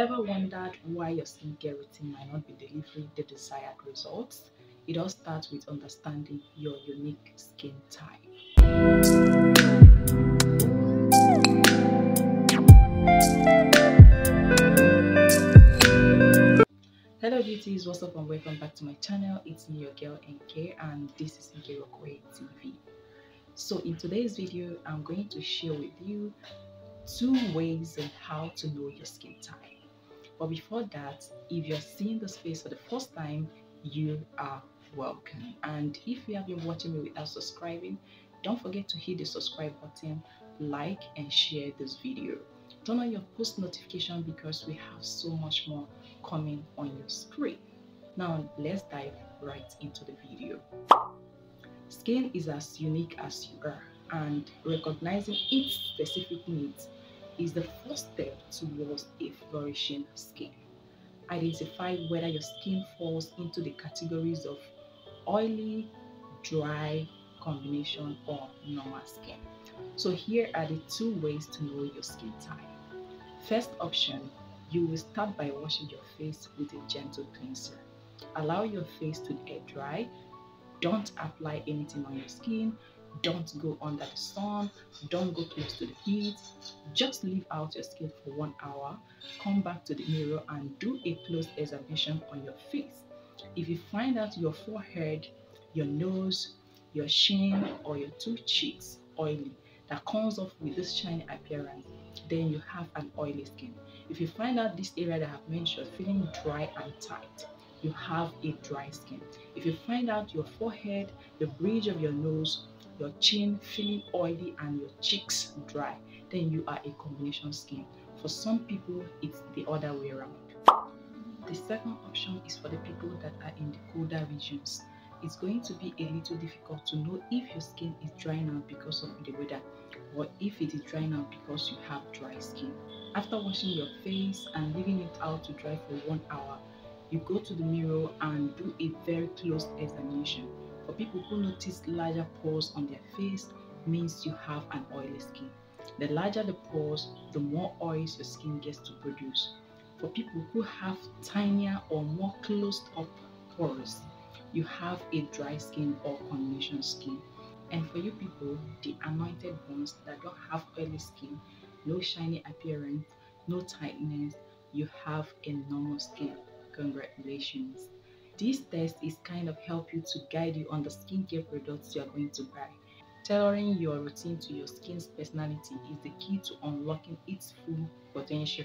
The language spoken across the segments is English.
ever wondered why your skincare routine might not be delivering the desired results? It all starts with understanding your unique skin type. Hello beauties, what's up and welcome back to my channel. It's me, your girl NK and this is Nkiru Okoye TV. So in today's video, I'm going to share with you two ways on how to know your skin type. But before that, if you're seeing this face for the first time, you are welcome. And if you have been watching me without subscribing, don't forget to hit the subscribe button, like and share this video. Turn on your post notification because we have so much more coming on your screen. Now let's dive right into the video. Skin is as unique as you are and recognizing its specific needs is the first step towards a flourishing skin. Identify whether your skin falls into the categories of oily, dry, combination, or normal skin. So here are the two ways to know your skin type. First option, you will start by washing your face with a gentle cleanser. Allow your face to air dry. Don't apply anything on your skin don't go under the sun. Don't go close to the heat. Just leave out your skin for one hour. Come back to the mirror and do a close examination on your face. If you find out your forehead your nose your chin or your two cheeks oily that comes off with this shiny appearance then you have an oily skin. If you find out this area that i've mentioned feeling dry and tight you have a dry skin. If you find out your forehead the bridge of your nose your chin feeling oily and your cheeks dry, then you are a combination skin. For some people, it's the other way around. The second option is for the people that are in the colder regions. It's going to be a little difficult to know if your skin is drying out because of the weather or if it is drying out because you have dry skin. After washing your face and leaving it out to dry for one hour, you go to the mirror and do a very close examination for people who notice larger pores on their face means you have an oily skin. The larger the pores, the more oils your skin gets to produce. For people who have tinier or more closed up pores, you have a dry skin or combination skin. And for you people, the anointed ones that don't have oily skin, no shiny appearance, no tightness, you have a normal skin. Congratulations. This test is kind of help you to guide you on the skincare products you are going to buy. Tailoring your routine to your skin's personality is the key to unlocking its full potential.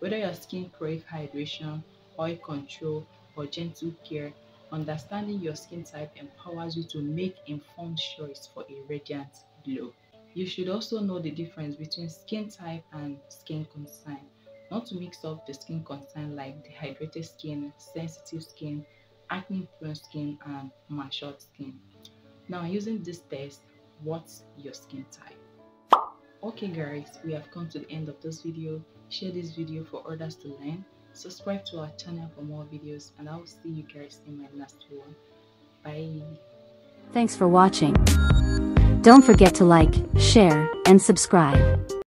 Whether your skin craves hydration, oil control, or gentle care, understanding your skin type empowers you to make informed choice for a radiant glow. You should also know the difference between skin type and skin concern. Not to mix up the skin concern like dehydrated skin, sensitive skin, acne prone skin and matured skin. Now using this test, what's your skin type? Okay guys, we have come to the end of this video. Share this video for others to learn. Subscribe to our channel for more videos and I will see you guys in my next one. Bye. Thanks for watching. Don't forget to like, share, and subscribe.